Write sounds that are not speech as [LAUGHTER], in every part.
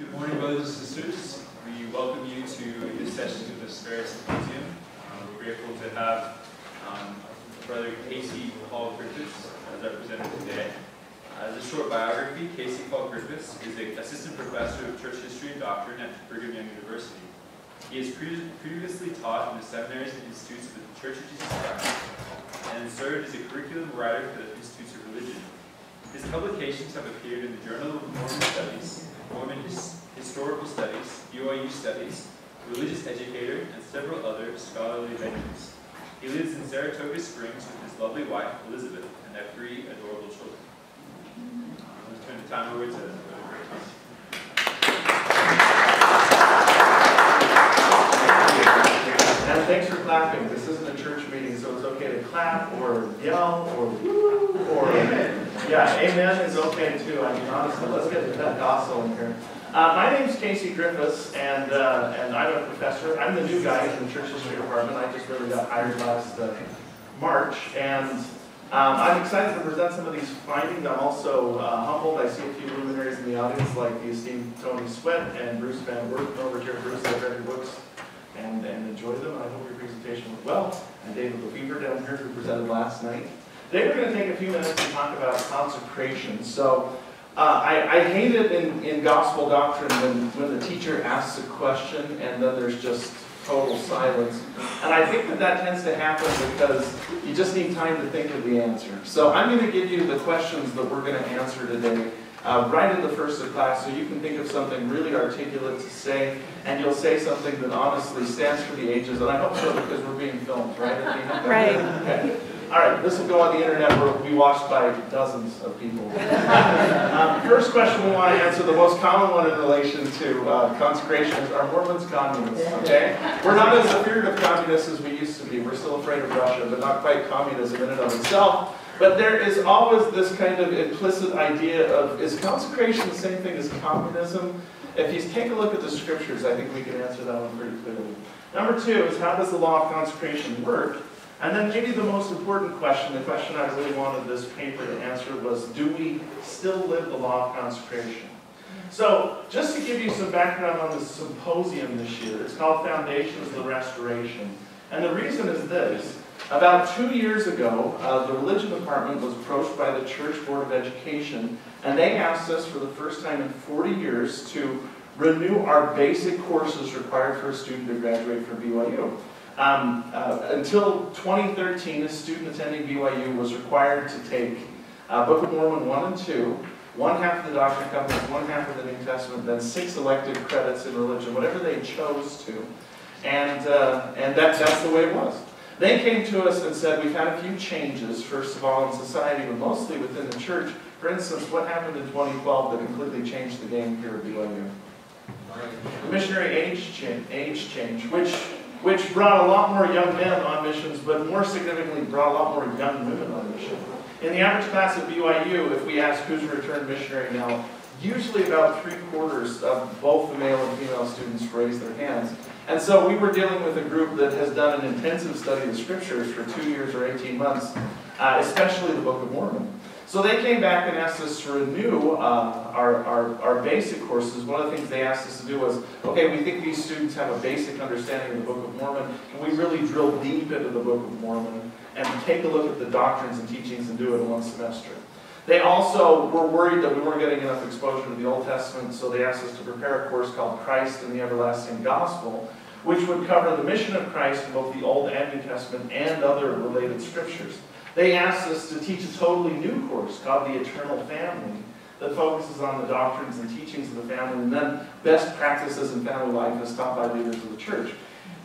Good morning, brothers and sisters. We welcome you to this session of the Sperry Symposium. Uh, we're grateful to have um, Brother Casey Paul Griffiths as our presenter today. As a short biography, Casey Paul Griffiths is an assistant professor of church history and doctrine at Brigham Young University. He has pre previously taught in the seminaries and institutes of the Church of Jesus Christ and served as a curriculum writer for the Institutes of Religion. His publications have appeared in the Journal of Mormon Studies, Mormon His Historical Studies, BYU Studies, Religious Educator, and several other scholarly venues. He lives in Saratoga Springs with his lovely wife, Elizabeth, and their three adorable children. Let's turn the time over to. And thanks for clapping. This isn't a church meeting, so it's okay to clap or yell or woo or yeah, amen is okay too. I mean, honestly, let's get that gospel in here. Uh, my name's Casey Griffiths, and uh, and I'm a professor. I'm the new guy in the church history department. I just really got hired last uh, March, and um, I'm excited to present some of these findings. I'm also uh, humbled. I see a few luminaries in the audience, like the esteemed Tony Sweat and Bruce Van Orden over here. Bruce, I've read your books and, and enjoy them. I hope your presentation went well. And David Lefevre down here who presented last night. Today we're going to take a few minutes to talk about consecration. So uh, I, I hate it in, in gospel doctrine when, when the teacher asks a question and then there's just total silence. And I think that that tends to happen because you just need time to think of the answer. So I'm going to give you the questions that we're going to answer today uh, right in the first of class so you can think of something really articulate to say and you'll say something that honestly stands for the ages and I hope so because we're being filmed, right? Right. Okay. All right, this will go on the internet where it will be watched by dozens of people. [LAUGHS] um, first question we want to answer, the most common one in relation to uh, consecration is are Mormons communists? Okay? We're not as afraid of communists as we used to be. We're still afraid of Russia, but not quite communism in and of itself. But there is always this kind of implicit idea of is consecration the same thing as communism? If you take a look at the scriptures, I think we can answer that one pretty clearly. Number two is how does the law of consecration work? And then maybe the most important question, the question I really wanted this paper to answer was, do we still live the law of consecration? So, just to give you some background on the symposium this year, it's called Foundations of the Restoration. And the reason is this. About two years ago, uh, the religion department was approached by the Church Board of Education, and they asked us for the first time in 40 years to renew our basic courses required for a student to graduate from BYU. Um, uh, until 2013, a student attending BYU was required to take uh, Book of Mormon 1 and 2, one half of the Doctrine and Covenants, one half of the New Testament, then six elective credits in religion, whatever they chose to. And, uh, and that, that's the way it was. They came to us and said, we've had a few changes, first of all in society, but mostly within the church. For instance, what happened in 2012 that completely changed the game here at BYU? The missionary age change, age change which, which brought a lot more young men on missions, but more significantly brought a lot more young women on mission. In the average class at BYU, if we ask who's a returned missionary now, usually about three quarters of both the male and female students raise their hands. And so we were dealing with a group that has done an intensive study of the scriptures for two years or 18 months, uh, especially the Book of Mormon. So they came back and asked us to renew uh, our, our, our basic courses. One of the things they asked us to do was, okay, we think these students have a basic understanding of the Book of Mormon. Can we really drill deep into the Book of Mormon and take a look at the doctrines and teachings and do it in one semester? They also were worried that we weren't getting enough exposure to the Old Testament, so they asked us to prepare a course called Christ and the Everlasting Gospel, which would cover the mission of Christ in both the Old and New Testament and other related scriptures. They asked us to teach a totally new course called The Eternal Family that focuses on the doctrines and teachings of the family and then best practices in family life as taught by leaders of the church.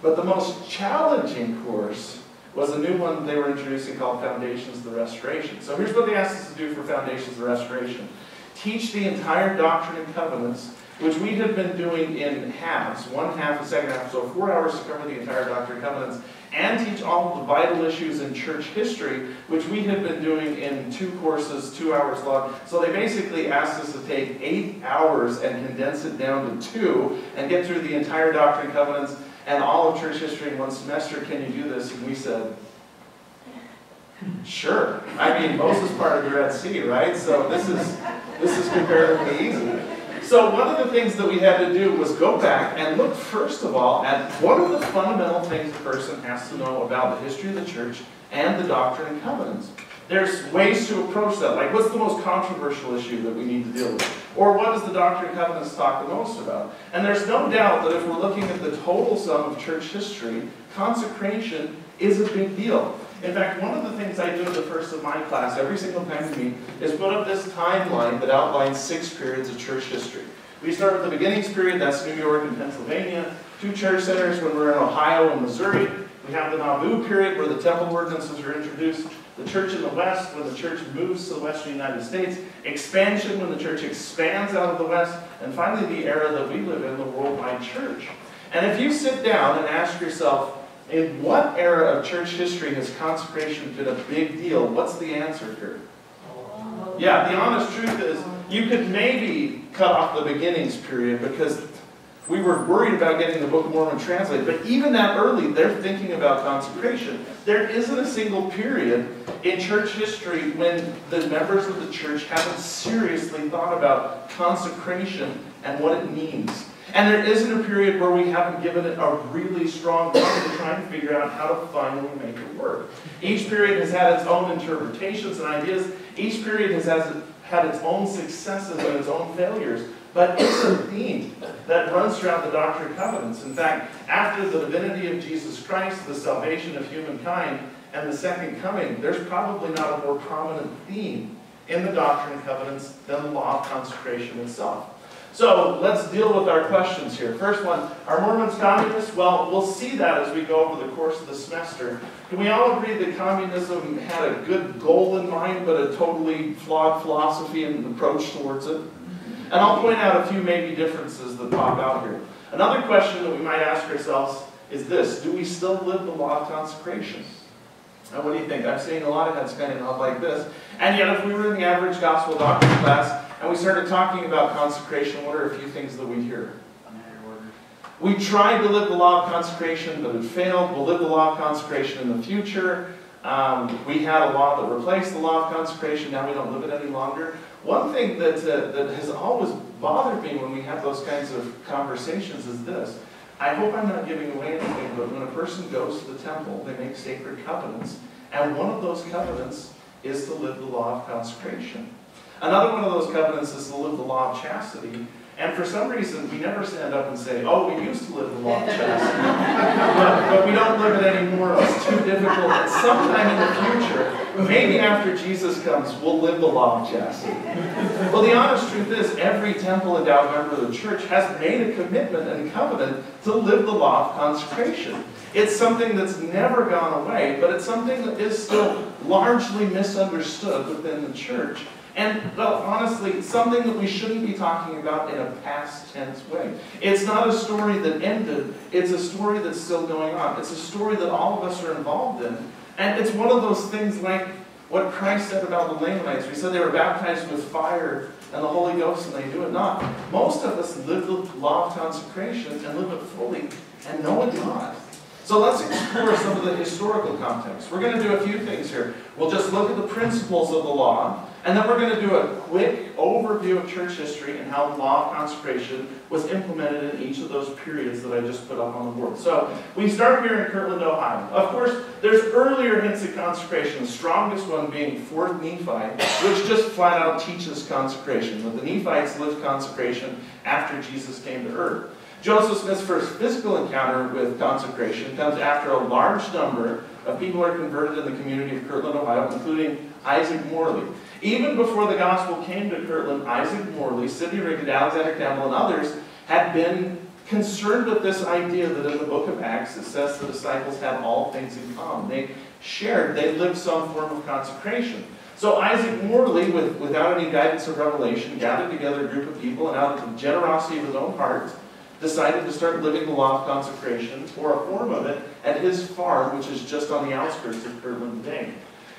But the most challenging course was a new one they were introducing called Foundations of the Restoration. So here's what they asked us to do for Foundations of the Restoration. Teach the entire Doctrine and Covenants, which we had been doing in halves, one half, a second half, so four hours to cover the entire Doctrine and Covenants, and teach all of the vital issues in church history, which we had been doing in two courses, two hours long. So they basically asked us to take eight hours and condense it down to two, and get through the entire Doctrine and Covenants and all of church history in one semester. Can you do this? And we said, Sure. I mean, Moses part of the Red Sea, right? So this is this is comparatively easy. So one of the things that we had to do was go back and look first of all at what are the fundamental things a person has to know about the history of the church and the doctrine and covenants. There's ways to approach that, like what's the most controversial issue that we need to deal with? Or what does the Doctrine and Covenants talk the most about? And there's no doubt that if we're looking at the total sum of church history, consecration is a big deal. In fact, one of the things I do at the first of my class every single time we meet is put up this timeline that outlines six periods of church history. We start with the beginnings period, that's New York and Pennsylvania, two church centers when we're in Ohio and Missouri. We have the Nauvoo period where the temple ordinances are introduced the church in the West, when the church moves to the Western United States, expansion, when the church expands out of the West, and finally the era that we live in, the worldwide church. And if you sit down and ask yourself, in what era of church history has consecration been a big deal? What's the answer here? Yeah, the honest truth is, you could maybe cut off the beginnings period because we were worried about getting the Book of Mormon translated, but even that early, they're thinking about consecration. There isn't a single period in church history when the members of the church haven't seriously thought about consecration and what it means. And there isn't a period where we haven't given it a really strong thought to try and figure out how to finally make it work. Each period has had its own interpretations and ideas. Each period has had its own successes and its own failures. But it's a theme that runs throughout the Doctrine and Covenants. In fact, after the divinity of Jesus Christ, the salvation of humankind, and the second coming, there's probably not a more prominent theme in the Doctrine and Covenants than the law of consecration itself. So let's deal with our questions here. First one, are Mormons communists? Well, we'll see that as we go over the course of the semester. Can we all agree that communism had a good goal in mind, but a totally flawed philosophy and approach towards it? And I'll point out a few maybe differences that pop out here. Another question that we might ask ourselves is this, do we still live the law of consecration? Now what do you think? I'm seeing a lot of heads kind of nod like this. And yet if we were in the average gospel doctrine class and we started talking about consecration, what are a few things that we hear? We tried to live the law of consecration, but it failed. We'll live the law of consecration in the future. Um, we had a law that replaced the law of consecration. Now we don't live it any longer. One thing that, uh, that has always bothered me when we have those kinds of conversations is this. I hope I'm not giving away anything, but when a person goes to the temple, they make sacred covenants. And one of those covenants is to live the law of consecration. Another one of those covenants is to live the law of chastity. And for some reason, we never stand up and say, oh, we used to live the law of [LAUGHS] chastity, but, but, we don't live it anymore. It's too difficult. And sometime in the future, maybe after Jesus comes, we'll live the law of chastity. Well, the honest truth is, every temple endowed member of the church has made a commitment and covenant to live the law of consecration. It's something that's never gone away, but it's something that is still largely misunderstood within the church. And, well, honestly, something that we shouldn't be talking about in a past tense way. It's not a story that ended, it's a story that's still going on. It's a story that all of us are involved in. And it's one of those things like what Christ said about the Lamanites. We said they were baptized with fire and the Holy Ghost, and they do it not. Most of us live the law of consecration and live it fully and know it not. So let's explore some of the historical context. We're going to do a few things here. We'll just look at the principles of the law, and then we're going to do a quick overview of church history and how the law of consecration was implemented in each of those periods that I just put up on the board. So we start here in Kirtland, Ohio. Of course, there's earlier hints of consecration, the strongest one being 4th Nephi, which just flat out teaches consecration, But the Nephites lived consecration after Jesus came to earth. Joseph Smith's first physical encounter with consecration comes after a large number of people are converted in the community of Kirtland, Ohio, including Isaac Morley. Even before the gospel came to Kirtland, Isaac Morley, Sidney Rigdon, Alexander Campbell, and others had been concerned with this idea that in the book of Acts it says the disciples have all things in common. They shared, they lived some form of consecration. So Isaac Morley, with, without any guidance of revelation, gathered together a group of people and out of the generosity of his own heart, decided to start living the law of consecration, or a form of it, at his farm, which is just on the outskirts of Kirtland today.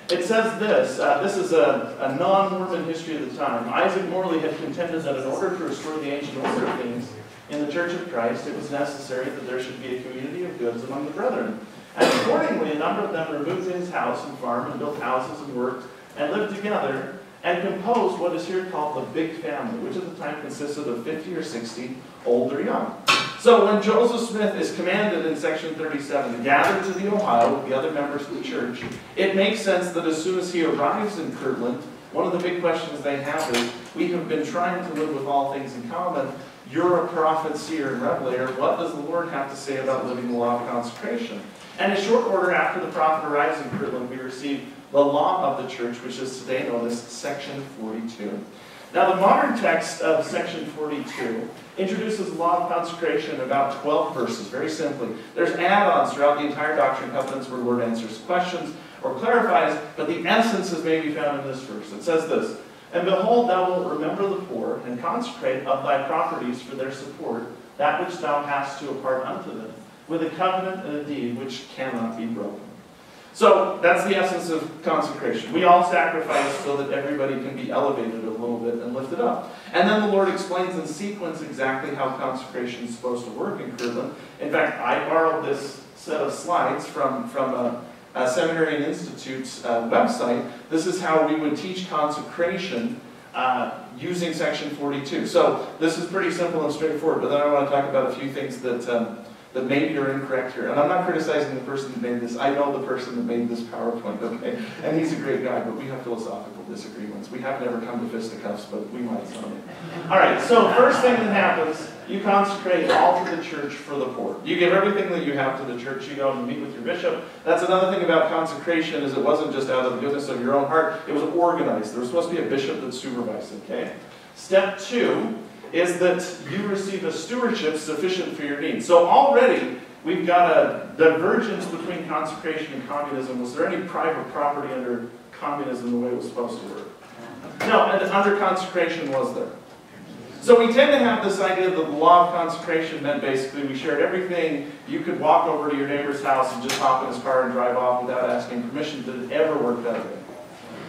It says this, uh, this is a, a non-Mormon history of the time. Isaac Morley had contended that in order to restore the ancient order of things in the Church of Christ, it was necessary that there should be a community of goods among the brethren. And accordingly, a number of them removed to his house and farm and built houses and worked and lived together and composed what is here called the big family, which at the time consisted of 50 or 60, old or young. So when Joseph Smith is commanded in section 37 to gather to the Ohio with the other members of the church, it makes sense that as soon as he arrives in Kirtland, one of the big questions they have is, we have been trying to live with all things in common. You're a prophet, seer, and revelator. What does the Lord have to say about living the law of consecration? And in short order after the prophet arrives in Kirtland, we receive the law of the church, which is today known as section 42. Now the modern text of section 42 introduces the law of consecration in about 12 verses, very simply. There's add-ons throughout the entire Doctrine and Covenants where the Lord answers questions or clarifies, but the essence is maybe found in this verse. It says this, And behold, thou wilt remember the poor, and consecrate of thy properties for their support, that which thou hast to impart unto them, with a covenant and a deed which cannot be broken. So that's the essence of consecration. We all sacrifice so that everybody can be elevated a little bit and lifted up. And then the Lord explains in sequence exactly how consecration is supposed to work in Kirtland. In fact, I borrowed this set of slides from, from a, a Seminary and Institute's uh, website. This is how we would teach consecration uh, using section 42. So this is pretty simple and straightforward, but then I want to talk about a few things that um, that maybe are incorrect here. And I'm not criticizing the person that made this. I know the person that made this PowerPoint, okay? And he's a great guy, but we have philosophical disagreements. We have never come to fisticuffs, but we might someday. All right, so first thing that happens, you consecrate all to the church for the poor. You give everything that you have to the church. You go and meet with your bishop. That's another thing about consecration is it wasn't just out of the goodness of your own heart. It was organized. There was supposed to be a bishop that supervised it, okay? Step two, is that you receive a stewardship sufficient for your needs. So already we've got a divergence between consecration and communism. Was there any private property under communism the way it was supposed to work? No, and under consecration was there. So we tend to have this idea that the law of consecration meant basically we shared everything. You could walk over to your neighbor's house and just hop in his car and drive off without asking permission. Did it ever work that way?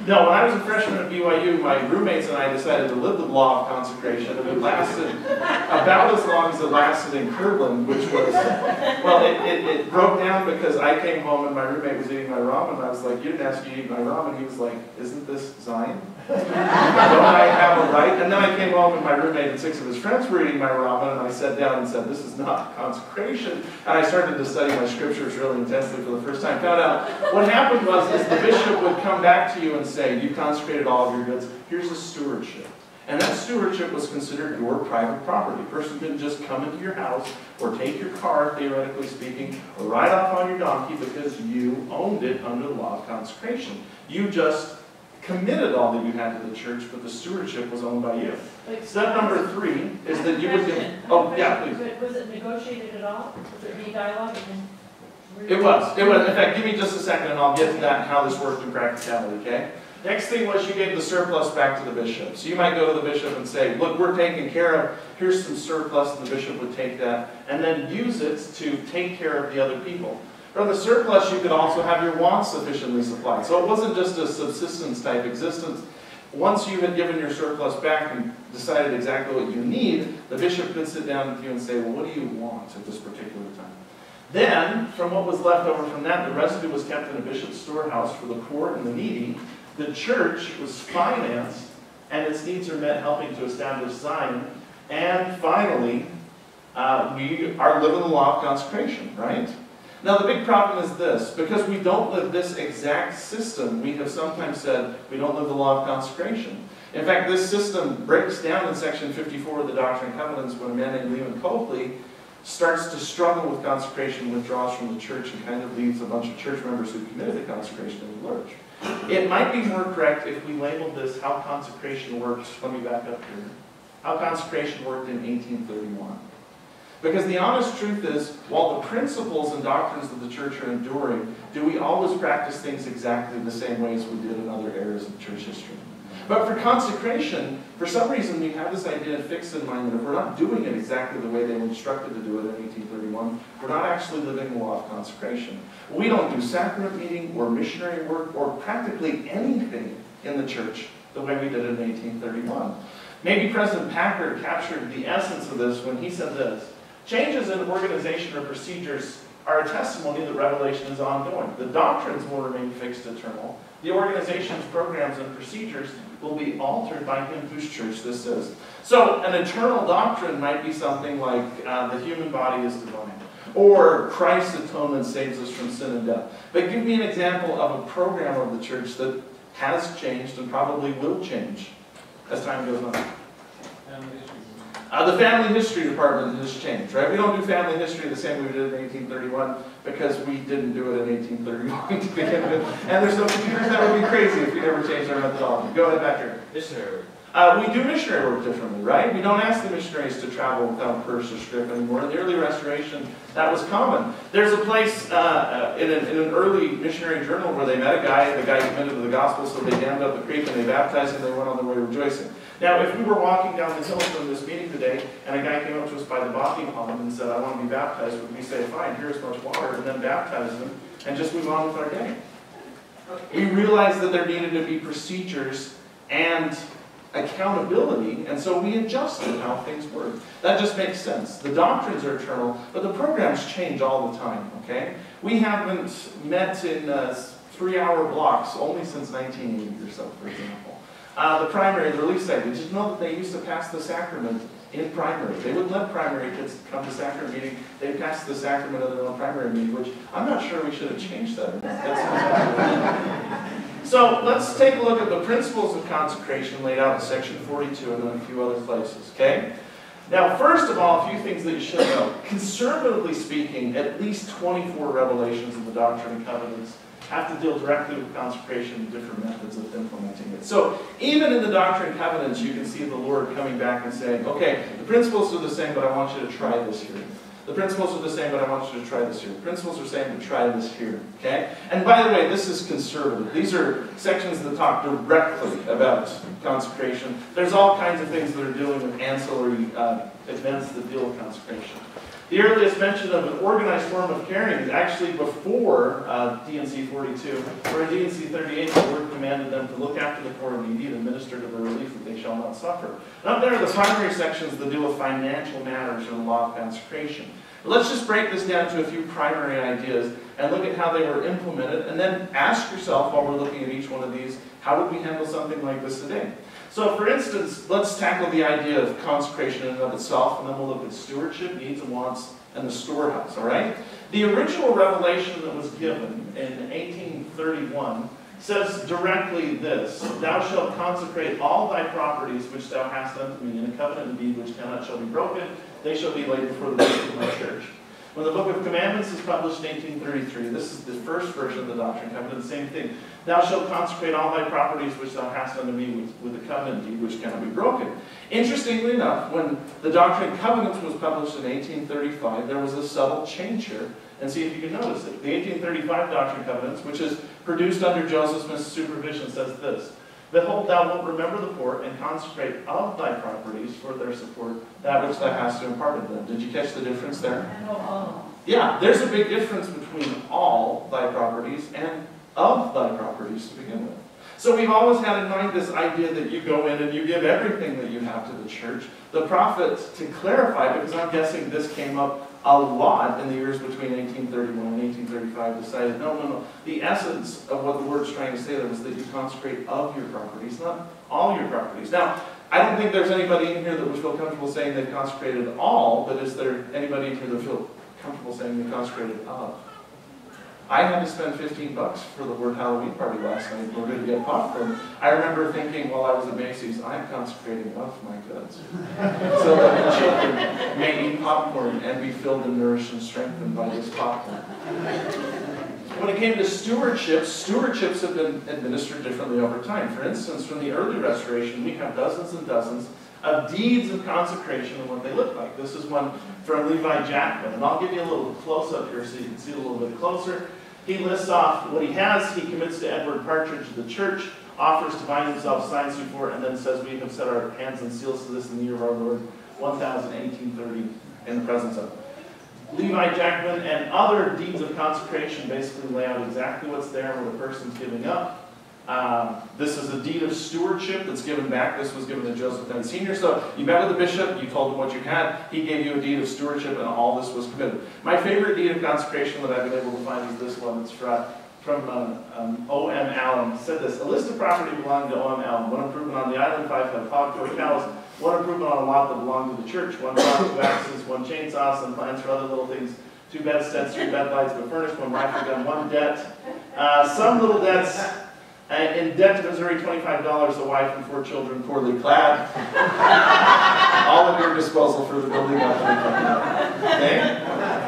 No, when I was a freshman at BYU, my roommates and I decided to live the law of consecration, and it lasted about as long as it lasted in Kirtland, which was, well, it, it, it, broke down because I came home and my roommate was eating my ramen, and I was like, you didn't ask me to eat my ramen. He was like, isn't this Zion? Don't I have a right? And then I came home and my roommate and six of his friends were eating my ramen, and I sat down and said, this is not consecration. And I started to study my scriptures really intensely for the first time. Found out what happened was is the bishop would come back to you and say, you consecrated all of your goods, here's a stewardship. And that stewardship was considered your private property. A person couldn't just come into your house or take your car, theoretically speaking, or ride off on your donkey because you owned it under the law of consecration. You just committed all that you had to the church, but the stewardship was owned by you. Like, Step number three is that you would give, oh, yeah, please. Was it negotiated at all? Was there any dialogue? It was, it was, in fact, give me just a second and I'll get to that and how this worked in practicality, okay? Next thing was you gave the surplus back to the bishop. So you might go to the bishop and say, look, we're taking care of, here's some surplus, and the bishop would take that, and then use it to take care of the other people. From the surplus, you could also have your wants sufficiently supplied. So it wasn't just a subsistence type existence. Once you had given your surplus back and decided exactly what you need, the bishop could sit down with you and say, well, what do you want at this particular time? Then, from what was left over from that, the residue was kept in a bishop's storehouse for the poor and the needy. The church was financed, and its needs are met helping to establish Zion. And finally, uh, we are living the law of consecration, right? Now, the big problem is this because we don't live this exact system, we have sometimes said we don't live the law of consecration. In fact, this system breaks down in section 54 of the Doctrine and Covenants when a man named Leman Copley starts to struggle with consecration, withdraws from the church, and kind of leaves a bunch of church members who committed the consecration in the lurch. It might be more correct if we labeled this how consecration works. Let me back up here. How consecration worked in 1831. Because the honest truth is, while the principles and doctrines of the church are enduring, do we always practice things exactly the same way as we did in other eras of church history? But for consecration, for some reason we have this idea fixed in mind that if we're not doing it exactly the way they were instructed to do it in 1831, we're not actually living the law of consecration. We don't do sacrament meeting or missionary work or practically anything in the church the way we did it in 1831. Maybe President Packer captured the essence of this when he said this. Changes in organization or procedures are a testimony that revelation is ongoing. The doctrines will remain fixed eternal. The organization's programs and procedures will be altered by him whose church this is. So, an eternal doctrine might be something like uh, the human body is divine, or Christ's atonement saves us from sin and death. But give me an example of a program of the church that has changed and probably will change as time goes on. Uh, the family history department has changed, right? We don't do family history the same way we did in 1831 because we didn't do it in 1831 [LAUGHS] to begin with. And there's no computers that would be crazy if we never changed our methodology. Go ahead, back. Missionary. Uh, we do missionary work differently, right? We don't ask the missionaries to travel without purse or scrip anymore. In the early restoration, that was common. There's a place uh, uh, in, an, in, an, early missionary journal where they met a guy, the guy committed to the gospel, so they dammed up the creek and they baptized him, and they went on their way rejoicing. Now, if we were walking down the hill from this meeting today, and a guy came up to us by the Botany Pond and said, I want to be baptized, would we say, fine, here's much water, and then baptize him, and just move on with our day? We realized that there needed to be procedures and accountability, and so we adjusted how things work. That just makes sense. The doctrines are eternal, but the programs change all the time, okay? We haven't met in uh, three-hour blocks only since 1980 or so, for example. Uh, the primary, the relief site, did you know that they used to pass the sacrament in primary? They wouldn't let primary kids come to sacrament meeting. They passed the sacrament of their own primary meeting, which I'm not sure we should have changed that. [LAUGHS] so let's take a look at the principles of consecration laid out in section 42 and then a few other places, okay? Now, first of all, a few things that you should know. Conservatively speaking, at least 24 revelations of the Doctrine and Covenants have to deal directly with consecration and different methods of implementing it. So even in the Doctrine and Covenants, you can see the Lord coming back and saying, okay, the principles are the same, but I want you to try this here. The principles are the same, but I want you to try this here. The principles are saying to try this here. Okay? And by the way, this is conservative. These are sections that talk directly about consecration. There's all kinds of things that are dealing with ancillary uh, events that deal with consecration. The earliest mention of an organized form of caring is actually before uh, D&C 42, where in D&C 38 the Lord commanded them to look after the poor and needy and minister to the relief that they shall not suffer. And up there are the primary sections that deal with financial matters and the law of consecration. But let's just break this down to a few primary ideas and look at how they were implemented, and then ask yourself while we're looking at each one of these, how would we handle something like this today? So for instance, let's tackle the idea of consecration in and of itself, and then we'll look at stewardship, needs and wants, and the storehouse, all right? The original revelation that was given in 1831 says directly this, Thou shalt consecrate all thy properties which thou hast unto me in a covenant indeed which cannot shall be broken, they shall be laid before the Lord of my church. When the Book of Commandments is published in 1833, this is the first version of the Doctrine and Covenant, the same thing. Thou shalt consecrate all thy properties which thou hast unto me with, with the covenant deed which cannot be broken. Interestingly enough, when the Doctrine and Covenants was published in 1835, there was a subtle change here. And see if you can notice it. The 1835 Doctrine and Covenants, which is produced under Joseph Smith's supervision, says this. Behold, thou wilt remember the poor and consecrate of thy properties for their support that which thou hast to impart to them. Did you catch the difference there? Yeah, there's a big difference between all thy properties and of thy properties to begin with. So we've always had in mind this idea that you go in and you give everything that you have to the church. The prophet, to clarify, because I'm guessing this came up a lot in the years between 1831 and 1835, decided, no, no, no. The essence of what the word's trying to say there was that you consecrate of your properties, not all your properties. Now, I don't think there's anybody in here that would feel comfortable saying they've consecrated all, but is there anybody in here that would feel comfortable saying they consecrated of? I had to spend 15 bucks for the word Halloween party last night in order to get popcorn. I remember thinking while I was at Macey's, I'm consecrating of my goods. [LAUGHS] so that the children may eat popcorn and be filled and nourished and strengthened by this popcorn. When it came to stewardships, stewardships have been administered differently over time. For instance, from the early restoration, we have dozens and dozens of deeds of consecration and what they look like. This is one from Levi Jackman, and I'll give you a little close-up here so you can see it a little bit closer. He lists off what he has. He commits to Edward Partridge, the church, offers to bind himself signs before, and then says, We have set our hands and seals to this in the year of our Lord, 1830, in the presence of. Levi Jackman and other deeds of consecration basically lay out exactly what's there, and what a person's giving up, Um, This is a deed of stewardship that's given back. This was given to Joseph Knight Sr. So you met with the bishop, you told him what you had, he gave you a deed of stewardship, and all this was committed. My favorite deed of consecration that I've been able to find is this one. It's from, from uh, um, O.M. Allen. Said this, a list of property belonging to O.M. Allen, one improvement on the island, five head hog, four cows, one improvement on a lot that belonged to the church, one box of axes, one chainsaw, some plans for other little things, two bedsteads, three bed lights, but furnished, one rifle gun, one debt. Uh, some little debts, uh, in debt to Missouri, twenty-five dollars, a wife and four children poorly clad. [LAUGHS] All at your disposal for the building up. Okay?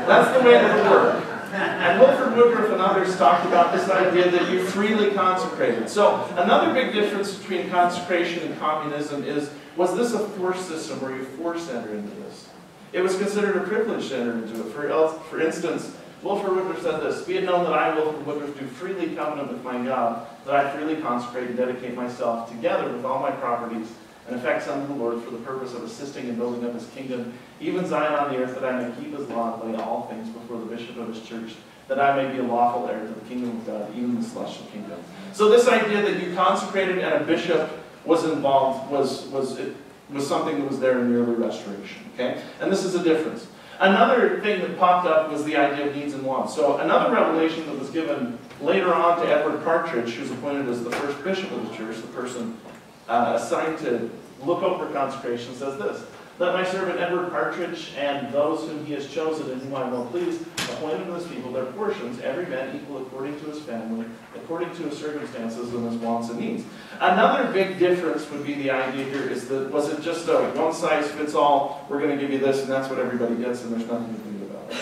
That's the way it would work. And Wilford Woodruff and others talked about this idea that you freely consecrated. So another big difference between consecration and communism is, was this a forced system where you forced enter into this? It was considered a privilege to enter into it. For, for instance, Wilford Woodruff said this, Be it known that I, Wilford Woodruff, do freely covenant with my God, that I freely consecrate and dedicate myself together with all my properties and effects unto the Lord for the purpose of assisting in building up his kingdom, even Zion on the earth, that I may keep his law and lay all things before the bishop of his church, that I may be a lawful heir to the kingdom of God, even the celestial kingdom. So this idea that you consecrated and a bishop was involved was, was, it was something that was there in the early restoration. Okay? And this is a difference. Another thing that popped up was the idea of needs and wants. So another revelation that was given later on to Edward Partridge, who's appointed as the first bishop of the church, the person uh, assigned to look over consecration, says this. Let my servant Edward Partridge and those whom he has chosen and whom I will please appoint unto his people their portions, every man equal according to his family, according to his circumstances and his wants and needs. Another big difference would be the idea here is that was it just a one size fits all, we're going to give you this and that's what everybody gets and there's nothing can do about it.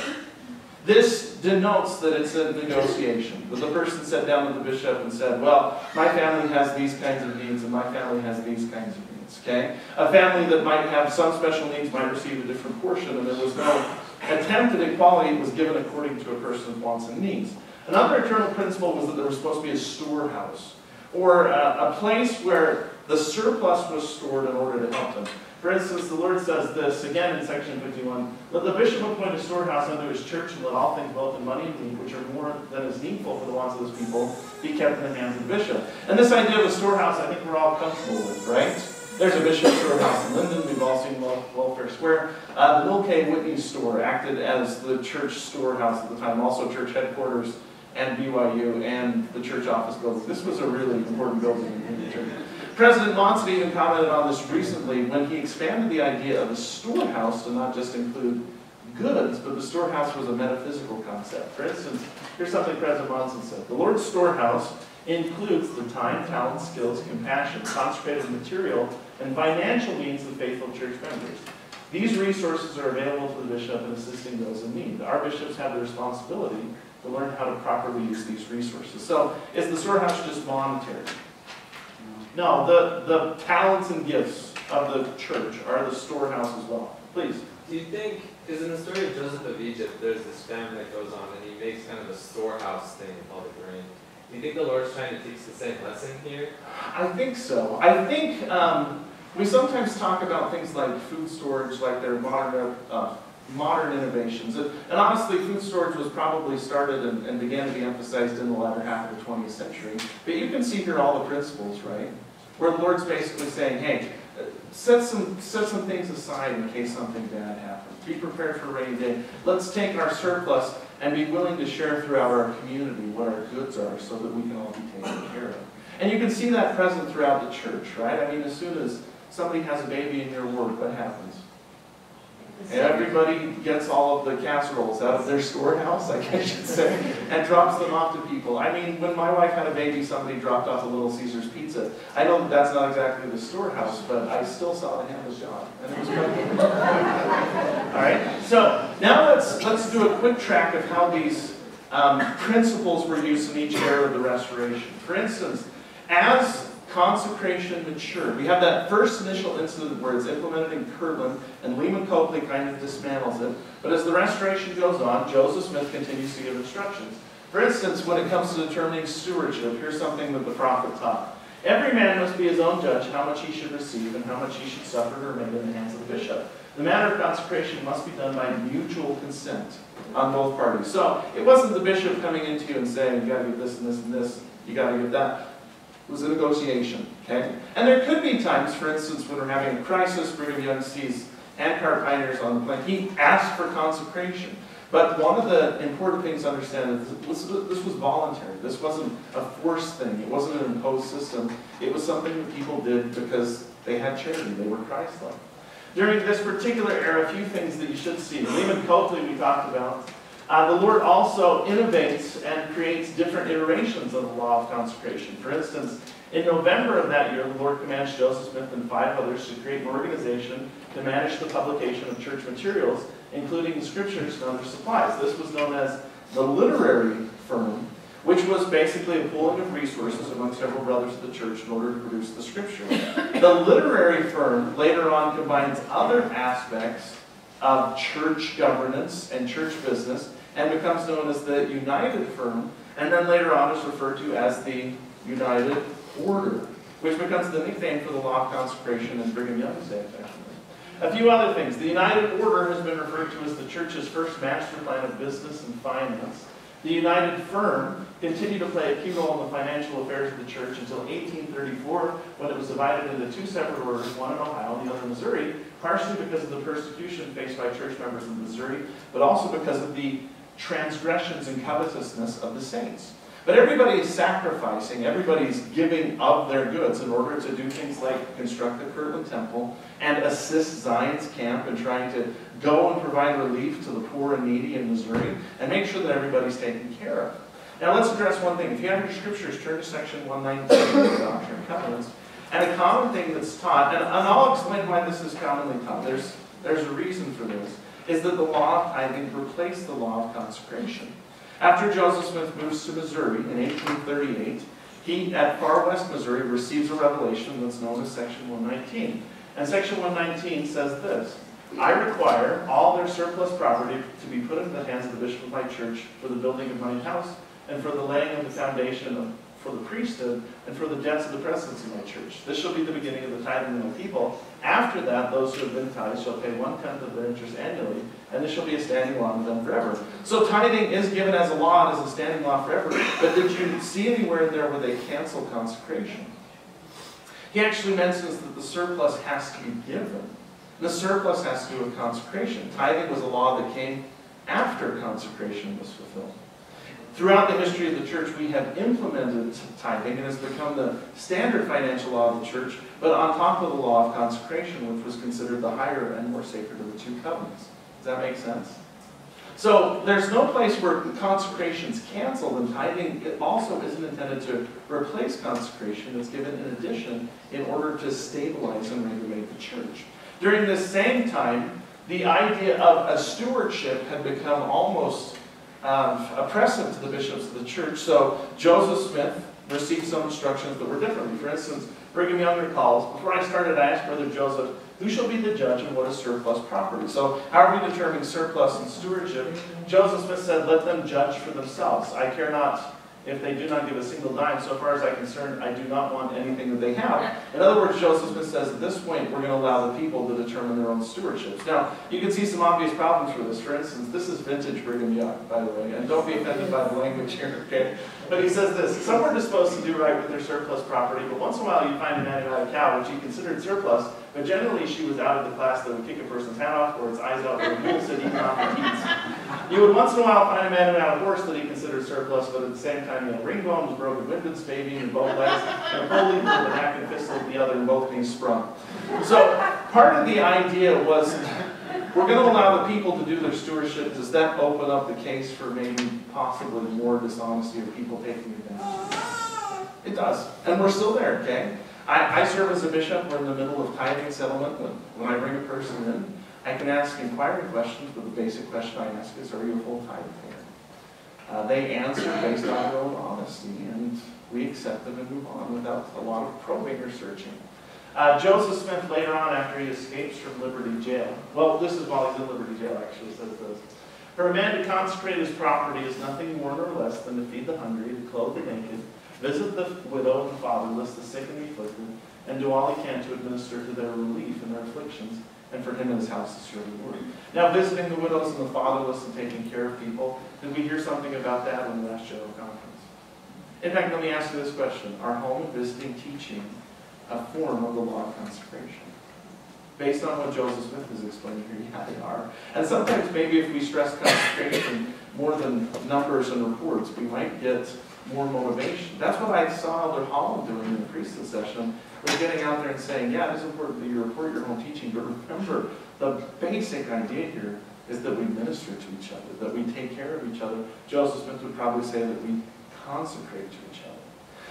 This denotes that it's a negotiation. That the person sat down with the bishop and said, well, my family has these kinds of needs and my family has these kinds of okay? A family that might have some special needs might receive a different portion and there was no attempt at equality. It was given according to a person's wants and needs. Another eternal principle was that there was supposed to be a storehouse or a, a place where the surplus was stored in order to help them. For instance, the Lord says this, again in section 51, Let the bishop appoint a storehouse unto his church, and let all things both in money and meat, which are more than is needful for the wants of his people, be kept in the hands of the bishop. And this idea of a storehouse, I think we're all comfortable with, right? There's a bishop storehouse in Lindon, we've all seen Welfare Square. Uh, the Newel K. Whitney store acted as the church storehouse at the time, also church headquarters and BYU and the church office building. This was a really important building in the church. President Monson even commented on this recently when he expanded the idea of a storehouse to not just include goods, but the storehouse was a metaphysical concept. For instance, here's something President Monson said. The Lord's storehouse includes the time, talent, skills, compassion, consecrated material, and financial means of faithful church members. These resources are available to the bishop in assisting those in need. Our bishops have the responsibility to learn how to properly use these resources. So, is the storehouse just monetary? No, the, the talents and gifts of the church are the storehouse as well. Please. Do you think, because in the story of Joseph of Egypt, there's this famine that goes on, and he makes kind of a storehouse thing all the grain. You think the Lord's trying to teach the same lesson here? I think so. I think um, we sometimes talk about things like food storage, like they're modern, uh, modern innovations. And, honestly, food storage was probably started and, and began to be emphasized in the latter half of the 20th century. But you can see here all the principles, right? Where the Lord's basically saying, hey, set some, set some things aside in case something bad happens. Be prepared for rainy day. Let's take our surplus and be willing to share throughout our community what our goods are so that we can all be taken care of. And you can see that present throughout the church, right? I mean, as soon as somebody has a baby in your work, what happens? Everybody gets all of the casseroles out of their storehouse, I guess you should say, and drops them off to people. I mean, when my wife had a baby, somebody dropped off a Little Caesars pizza. I know that's not exactly the storehouse, but I still saw the hand was job, and it was good. all right, so now let's let's do a quick track of how these um, principles were used in each era of the Restoration. For instance, as consecration matured. We have that first initial incident where it's implemented in Kirtland, and Leman Copley kind of dismantles it. But as the restoration goes on, Joseph Smith continues to give instructions. For instance, when it comes to determining stewardship, here's something that the prophet taught. Every man must be his own judge how much he should receive and how much he should suffer to remain in the hands of the bishop. The matter of consecration must be done by mutual consent on both parties. So it wasn't the bishop coming into you and saying, you got to give this and this and this, you got to give that. Was a negotiation, okay? And there could be times, for instance, when we're having a crisis, Brigham Young sees handcart pioneers on the plain. He asked for consecration. But one of the important things to understand is this, this was voluntary. This wasn't a forced thing. It wasn't an imposed system. It was something that people did because they had charity. They were Christ-like. During this particular era, a few things that you should see. Leman Copley we talked about. Uh, the Lord also innovates and creates different iterations of the law of consecration. For instance, in November of that year, the Lord commands Joseph Smith and five others to create an organization to manage the publication of church materials, including the scriptures and other supplies. This was known as the literary firm, which was basically a pooling of resources among several brothers of the church in order to produce the scripture. The literary firm later on combines other aspects of church governance and church business and becomes known as the United Firm, and then later on is referred to as the United Order, which becomes the nickname for the law of consecration in Brigham Young's day, effectively. A few other things. The United Order has been referred to as the church's first master plan of business and finance. The United Firm continued to play a key role in the financial affairs of the church until 1834, when it was divided into two separate orders, one in Ohio and the other in Missouri, partially because of the persecution faced by church members in Missouri, but also because of the transgressions and covetousness of the saints. But everybody is sacrificing, everybody's giving of their goods in order to do things like construct the Kirtland Temple and assist Zion's camp in trying to go and provide relief to the poor and needy in Missouri and make sure that everybody's taken care of. Now let's address one thing. If you have your scriptures, turn to section 119 of the Doctrine and Covenants. And a common thing that's taught, and, and I'll explain why this is commonly taught. There's, there's a reason for this, is that the law of tithing replaced the law of consecration. After Joseph Smith moves to Missouri in 1838, he, at Far West Missouri, receives a revelation that's known as Section 119. And Section 119 says this, I require all their surplus property to be put into the hands of the bishop of my church for the building of my house and for the laying of the foundation of, for the priesthood and for the debts of the presence of my church. This shall be the beginning of the tithing of my people. After that, those who have been tithed shall pay one-tenth of their interest annually, and this shall be a standing law with them forever. So tithing is given as a law and as a standing law forever, but did you see anywhere in there where they cancel consecration? He actually mentions that the surplus has to be given. The surplus has to do with consecration. Tithing was a law that came after consecration was fulfilled. Throughout the history of the church, we have implemented tithing and it's become the standard financial law of the church, but on top of the law of consecration, which was considered the higher and more sacred of the two covenants. Does that make sense? So there's no place where consecration's canceled, and tithing it also isn't intended to replace consecration. It's given in addition in order to stabilize and regulate the church. During this same time, the idea of a stewardship had become almost um, oppressive to the bishops of the church. So Joseph Smith received some instructions that were different. For instance, Brigham Young recalls, before I started, I asked Brother Joseph, who shall be the judge and what is surplus property? So how are we determining surplus and stewardship? Joseph Smith said, let them judge for themselves. I care not if they do not give a single dime, so far as I'm concerned, I do not want anything that they have. In other words, Joseph Smith says at this point, we're going to allow the people to determine their own stewardships. Now, you can see some obvious problems for this. For instance, this is vintage Brigham Young, by the way, and don't be offended by the language here, okay? But he says this, some are disposed to do right with their surplus property, but once in a while you find a man who had a cow, which he considered surplus, but generally she was out of the class that would kick a person's hat off or its eyes out or a mule the teats. You would once in a while find a man had a horse that he considered surplus, but at the same time, you know, ring bone was broken, winded's baby, and both legs, and a pulley with the neck and fist of the other, and both being sprung. So part of the idea was we're going to allow the people to do their stewardship. Does that open up the case for maybe possibly more dishonesty or people taking advantage? It does. And we're still there, okay? I, I serve as a bishop. We're in the middle of tithing settlement. When, when I bring a person in, I can ask inquiring questions, but the basic question I ask is, are you a full tithe payer? Uh, they answer based on their own honesty, and we accept them and move on without a lot of probing or searching. Uh, Joseph Smith later on, after he escapes from Liberty Jail, well, this is while he's in Liberty Jail, actually, says this. For a man to consecrate his property is nothing more nor less than to feed the hungry, to clothe the naked, visit the widow and fatherless, the sick and the afflicted, and do all he can to administer to their relief and their afflictions, and for him and his house to serve the Lord. Now, visiting the widows and the fatherless and taking care of people, did we hear something about that in the last general conference? In fact, let me ask you this question. Are home visiting teaching a form of the law of consecration? Based on what Joseph Smith is explaining here, [LAUGHS] yeah, they are. And sometimes maybe if we stress consecration more than numbers and reports, we might get more motivation. That's what I saw Elder Holland doing in the priesthood session, was getting out there and saying, yeah, it is important that you report your home teaching, but remember, the basic idea here is that we minister to each other, that we take care of each other. Joseph Smith would probably say that we consecrate to each other.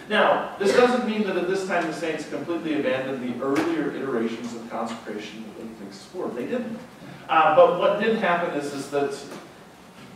Now, this doesn't mean that at this time the saints completely abandoned the earlier iterations of consecration that they explored. They didn't. Uh, but what did happen is, is that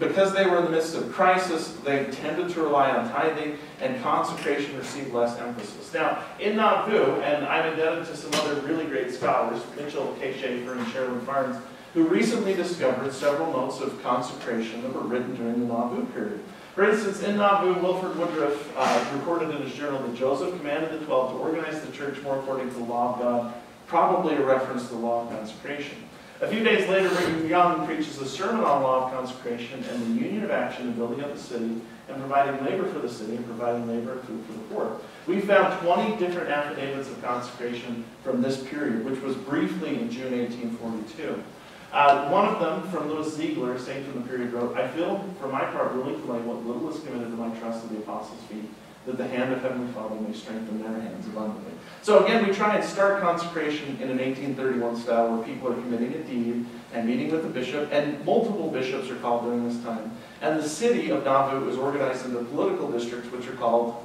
because they were in the midst of crisis, they tended to rely on tithing, and consecration received less emphasis. Now, in Nauvoo, and I'm indebted to some other really great scholars, Mitchell K. Schaefer and Sherilyn Farnes, who recently discovered several notes of consecration that were written during the Nauvoo period. For instance, in Nauvoo, Wilford Woodruff uh, recorded in his journal that Joseph commanded the twelve to organize the church more according to the law of God, probably a reference to the law of consecration. A few days later, Brigham Young preaches a sermon on law of consecration and the union of action in building up the city and providing labor for the city and providing labor and food for the poor. We found 20 different affidavits of consecration from this period, which was briefly in June 1842. Uh, one of them, from Louis Ziegler, saint from the period, wrote, I feel, for my part, to lay what little is committed to my trust of the apostles' feet, that the hand of Heavenly Father may strengthen their hands abundantly. So again, we try and start consecration in an 1831 style where people are committing a deed and meeting with the bishop, and multiple bishops are called during this time. And the city of Nauvoo is organized into political districts, which are called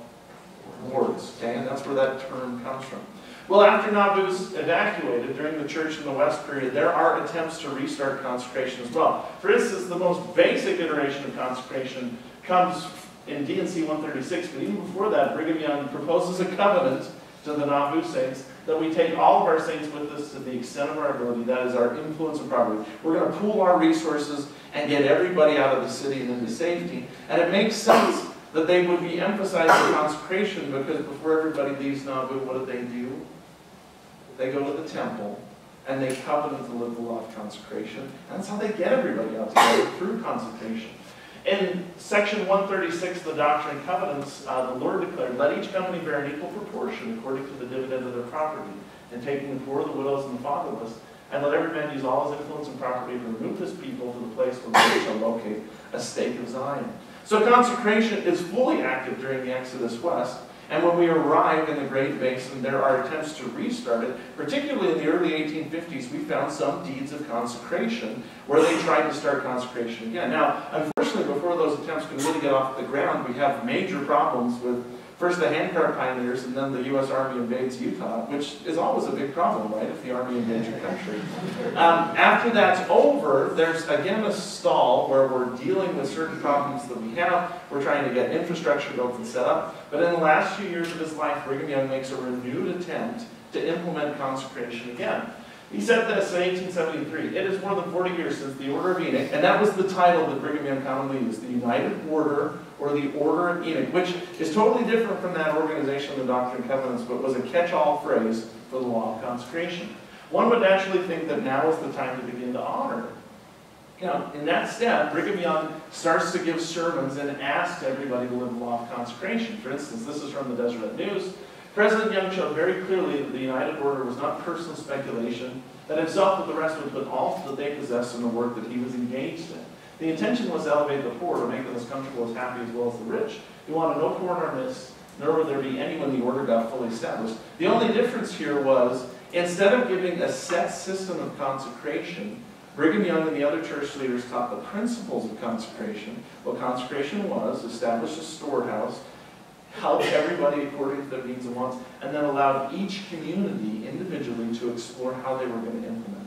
wards, okay? And that's where that term comes from. Well, after Nauvoo's evacuated during the church in the West period, there are attempts to restart consecration as well. For instance, the most basic iteration of consecration comes in D&C 136, but even before that, Brigham Young proposes a covenant to the Nauvoo saints that we take all of our saints with us to the extent of our ability, that is our influence and property. We're going to pool our resources and get everybody out of the city and into safety. And it makes sense that they would be emphasizing consecration because before everybody leaves Nauvoo, what do they do? They go to the temple and they covenant to live the law of consecration. And that's how they get everybody out together through consecration. In section 136 of the Doctrine and Covenants, uh, the Lord declared, Let each company bear an equal proportion according to the dividend of their property, and taking the poor, the widows, and the fatherless, and let every man use all his influence and property to remove his people to the place where they shall locate a stake of Zion. So consecration is fully active during the Exodus West, and when we arrive in the Great Basin, there are attempts to restart it. Particularly in the early 1850s, we found some deeds of consecration where they tried to start consecration again. Now, unfortunately, before those attempts can really get off the ground, we have major problems with first the handcart pioneers and then the U.S. Army invades Utah, which is always a big problem, right, if the Army invades your country. Um, after that's over, there's again a stall where we're dealing with certain problems that we have. We're trying to get infrastructure built and set up. But in the last few years of his life, Brigham Young makes a renewed attempt to implement consecration again. He said this in 1873. It is more than 40 years since the Order of Enoch, and that was the title that Brigham Young commonly used, the United Order or the Order of Enoch, which is totally different from that organization of the Doctrine and Covenants, but was a catch-all phrase for the law of consecration. One would naturally think that now is the time to begin to honor know, in that step, Brigham Young starts to give sermons and asks everybody to live the law of consecration. For instance, this is from the Deseret News. President Young showed very clearly that the United Order was not personal speculation, that himself and the rest would put all that they possessed in the work that he was engaged in. The intention was to elevate the poor, to make them as comfortable, as happy, as well as the rich. He wanted no midst, nor would there be any when the order got fully established. The only difference here was, instead of giving a set system of consecration, Brigham Young and the other church leaders taught the principles of consecration, what consecration was, established a storehouse, help everybody according to their needs and wants, and then allowed each community individually to explore how they were going to implement.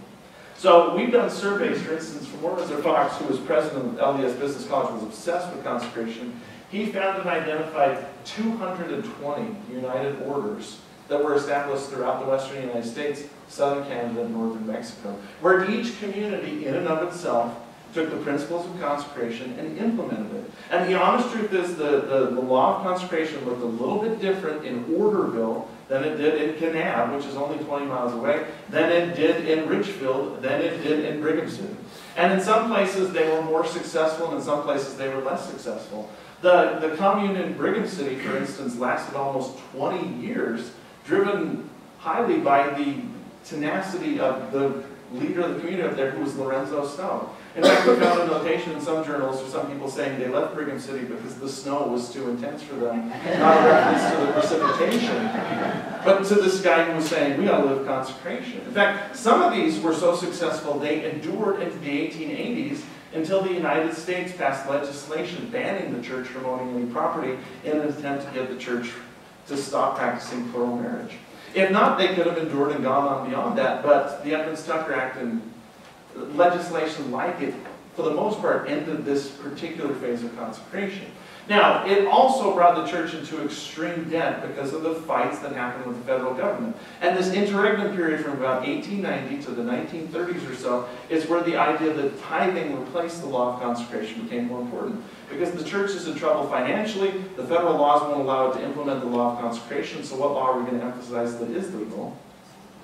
So we've done surveys, for instance, from Mortimer Fox, who was president of LDS Business College, was obsessed with consecration. He found and identified 220 United Orders that were established throughout the western United States, southern Canada, and northern Mexico, where each community in and of itself took the principles of consecration and implemented it. And the honest truth is the, the, the, law of consecration looked a little bit different in Orderville than it did in Kanab, which is only 20 miles away, than it did in Richfield, than it did in Brigham City. And in some places they were more successful, and in some places they were less successful. The, the commune in Brigham City, for instance, lasted almost 20 years, driven highly by the tenacity of the leader of the community up there, who was Lorenzo Snow. In fact, we found a notation in some journals or some people saying they left Brigham City because the snow was too intense for them, not a reference to the precipitation, but to this guy who was saying, we gotta live consecration. In fact, some of these were so successful, they endured into the 1880s until the United States passed legislation banning the church from owning any property in an attempt to get the church to stop practicing plural marriage. If not, they could have endured and gone on beyond that, but the Edmunds-Tucker Act and legislation like it, for the most part, ended this particular phase of consecration. Now, it also brought the church into extreme debt because of the fights that happened with the federal government. And this interregnum period from about 1890 to the 1930s or so is where the idea that tithing replaced the law of consecration became more important. Because the church is in trouble financially, the federal laws won't allow it to implement the law of consecration, so what law are we going to emphasize that is legal?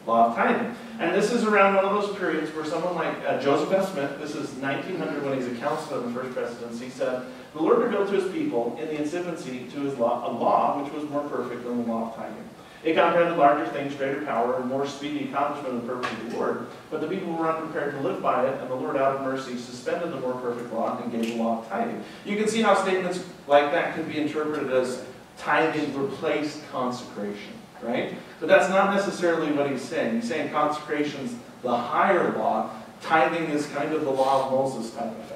Law of tithing. And this is around one of those periods where someone like uh, Joseph F. Smith, this is 1900 when he's a counselor in the first presidency, said, the Lord revealed to his people in the infancy to his law, a law which was more perfect than the law of tithing. It comprehended larger things, greater power, and more speedy accomplishment of the purpose of the Lord. But the people were unprepared to live by it, and the Lord, out of mercy, suspended the more perfect law and gave the law of tithing. You can see how statements like that can be interpreted as tithing replaced consecration, right? But that's not necessarily what he's saying. He's saying consecration's the higher law, tithing is kind of the law of Moses type of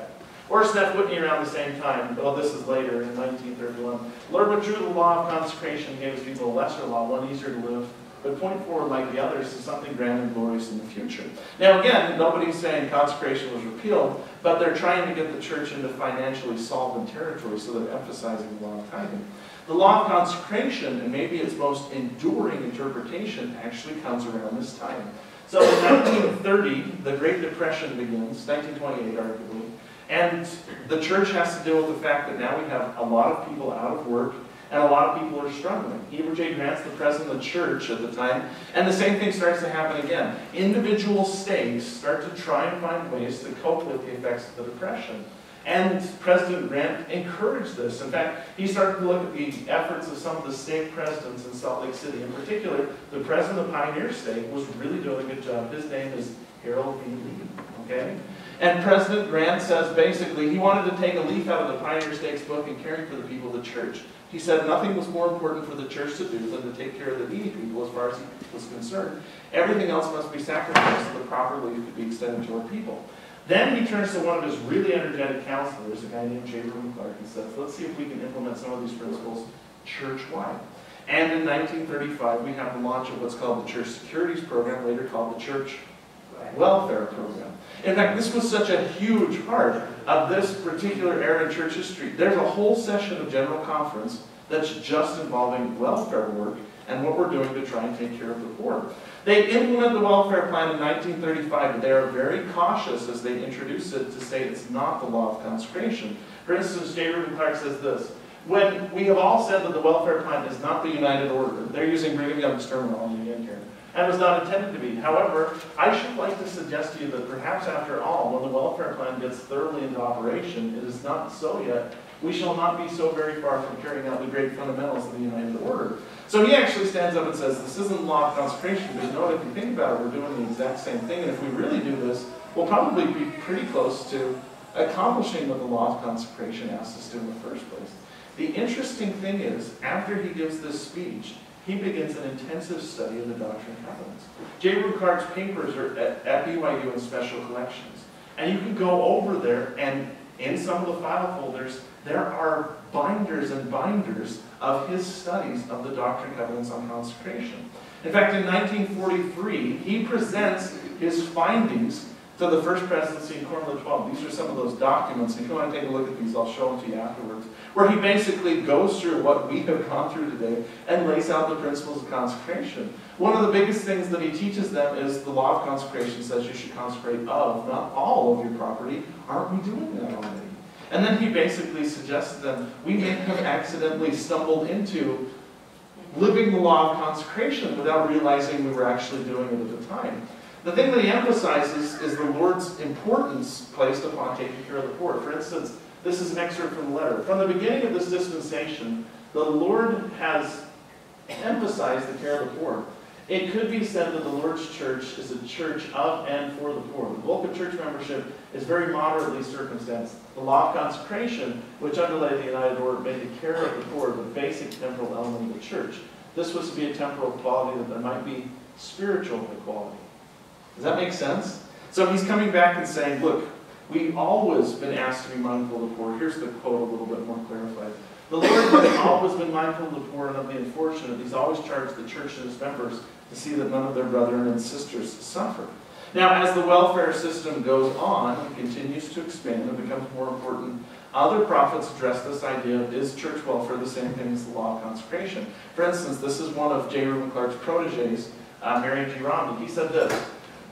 Orson F. Whitney around the same time, well, oh, this is later in 1931. Lord withdrew the law of consecration his people a lesser law, one easier to live, but point forward like the others to something grand and glorious in the future. Now again, nobody's saying consecration was repealed, but they're trying to get the church into financially solvent territory, so they're emphasizing the law of tithing. The law of consecration, and maybe its most enduring interpretation, actually comes around this time. So in 1930, the Great Depression begins, 1928 arguably, and the church has to deal with the fact that now we have a lot of people out of work and a lot of people are struggling. Heber J. Grant's the president of the church at the time, and the same thing starts to happen again. Individual states start to try and find ways to cope with the effects of the Depression. And President Grant encouraged this. In fact, he started to look at the efforts of some of the stake presidents in Salt Lake City. In particular, the president of Pioneer Stake was really doing a good job. His name is Harold B. Lee. Okay? And President Grant says basically he wanted to take a leaf out of the Pioneer Stakes book and it for the people of the church. He said nothing was more important for the church to do than to take care of the needy people as far as he was concerned. Everything else must be sacrificed so the proper leaf could be extended to our people. Then he turns to one of his really energetic counselors, a guy named J. Reuben Clark, and says, let's see if we can implement some of these principles church-wide. And in 1935, we have the launch of what's called the Church Securities Program, later called the Church Welfare Program. In fact, this was such a huge part of this particular era in church history. There's a whole session of General Conference that's just involving welfare work and what we're doing to try and take care of the poor. They implement the welfare plan in 1935, but they are very cautious as they introduce it to say it's not the law of consecration. For instance, J. Reuben Clark says this, when we have all said that the welfare plan is not the United Order, they're using Brigham Young's terminology again here, and was not intended to be. However, I should like to suggest to you that perhaps after all, when the welfare plan gets thoroughly into operation, it is not so yet, we shall not be so very far from carrying out the great fundamentals of the United Order. So he actually stands up and says, this isn't law of consecration, but you know what, if you think about it, we're doing the exact same thing, and if we really do this, we'll probably be pretty close to accomplishing what the law of consecration asks us to in the first place. The interesting thing is, after he gives this speech, he begins an intensive study of the Doctrine and Covenants. J. Reuben papers are at, at BYU in special collections. And you can go over there, and in some of the file folders, there are binders and binders of his studies of the Doctrine and Covenants on consecration. In fact, in 1943, he presents his findings to the First Presidency of the Twelve. These are some of those documents. If you want to take a look at these, I'll show them to you afterwards. Where he basically goes through what we have gone through today and lays out the principles of consecration. One of the biggest things that he teaches them is the law of consecration says you should consecrate of, not all of your property. Aren't we doing that already? And then he basically suggests to them, we may have accidentally stumbled into living the law of consecration without realizing we were actually doing it at the time. The thing that he emphasizes is the Lord's importance placed upon taking care of the poor. For instance, This is an excerpt from the letter. From the beginning of this dispensation, the Lord has emphasized the care of the poor. It could be said that the Lord's church is a church of and for the poor. The bulk of church membership is very moderately circumstanced. The law of consecration, which underlay the United Order, made the care of the poor the basic temporal element of the church. This was to be a temporal quality that there might be spiritual equality. Does that make sense? So he's coming back and saying, look, we've always been asked to be mindful of the poor. Here's the quote a little bit more clarified. The Lord has always been mindful of the poor and of the unfortunate. He's always charged the church and its members to see that none of their brethren and sisters suffer. Now, as the welfare system goes on and continues to expand and becomes more important, other prophets address this idea of is church welfare the same thing as the law of consecration? For instance, this is one of J. Reuben Clark's proteges, uh, Marion G. Romney. He said this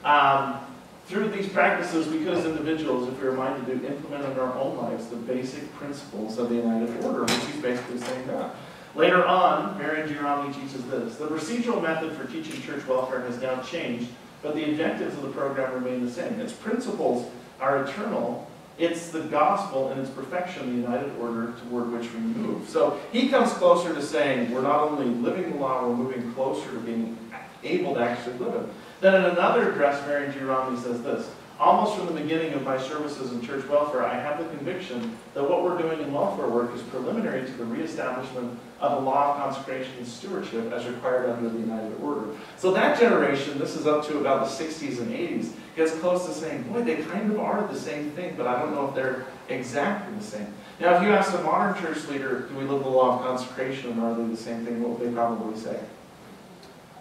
um, Through these practices, we could, as individuals, if we were minded to, implement in our own lives the basic principles of the United Order, which he's basically saying that. Later on, Marion G. Teaches this. The procedural method for teaching church welfare has now changed, but the objectives of the program remain the same. Its principles are eternal. It's the gospel and its perfection, the united order toward which we move. So he comes closer to saying we're not only living the law, we're moving closer to being able to actually live it. Then in another address, Marion G. Romney says this Almost from the beginning of my services in church welfare, I have the conviction that what we're doing in welfare work is preliminary to the reestablishment of a law of consecration and stewardship as required under the United Order. So that generation, this is up to about the 60s and 80s, gets close to saying, boy, they kind of are the same thing, but I don't know if they're exactly the same. Now, if you ask a modern church leader, do we live the law of consecration and are they the same thing, what would they probably say?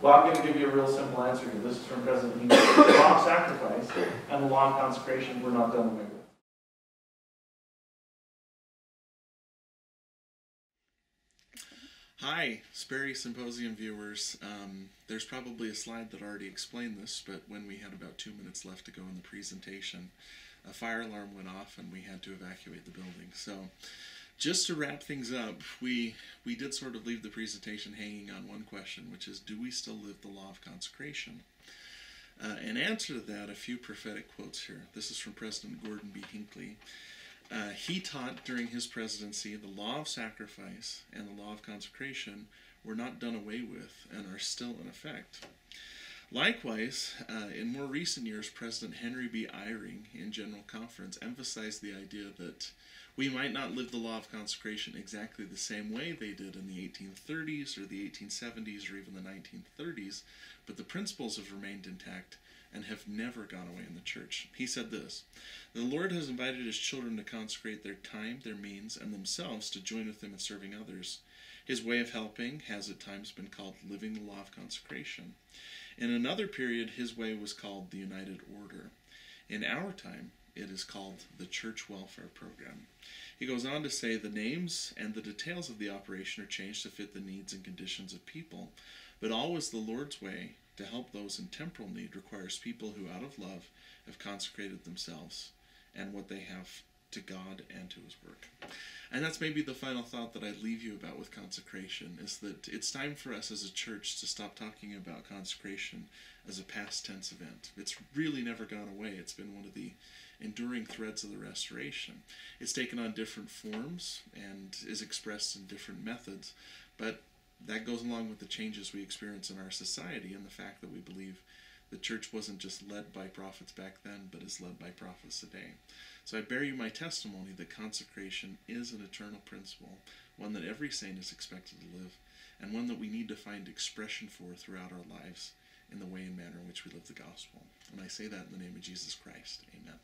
Well, I'm going to give you a real simple answer here. This is from President Hinckley. The law of sacrifice and the law of consecration were not done away with. Hi, Sperry Symposium viewers. Um, there's probably a slide that already explained this, but when we had about two minutes left to go in the presentation, a fire alarm went off and we had to evacuate the building. So, just to wrap things up, we we did sort of leave the presentation hanging on one question, which is, do we still live the law of consecration? Uh, in answer to that, a few prophetic quotes here. This is from President Gordon B. Hinckley. Uh, he taught during his presidency the law of sacrifice and the law of consecration were not done away with and are still in effect. Likewise, uh, in more recent years, President Henry B. Eyring in General Conference emphasized the idea that we might not live the law of consecration exactly the same way they did in the 1830s or the 1870s or even the 1930s, but the principles have remained intact and have never gone away in the church. He said this The Lord has invited his children to consecrate their time, their means, and themselves to join with him in serving others. His way of helping has at times been called living the law of consecration. In another period, his way was called the United Order. In our time, it is called the Church Welfare Program. He goes on to say the names and the details of the operation are changed to fit the needs and conditions of people, but always the Lord's way to help those in temporal need requires people who, out of love, have consecrated themselves and what they have to God and to His work. And that's maybe the final thought that I leave you about with consecration is that it's time for us as a church to stop talking about consecration as a past tense event. It's really never gone away. It's been one of the enduring threads of the restoration. It's taken on different forms and is expressed in different methods, but that goes along with the changes we experience in our society and the fact that we believe the church wasn't just led by prophets back then, but is led by prophets today. So I bear you my testimony that consecration is an eternal principle, one that every saint is expected to live, and one that we need to find expression for throughout our lives in the way and manner in which we live the gospel. And I say that in the name of Jesus Christ. Amen.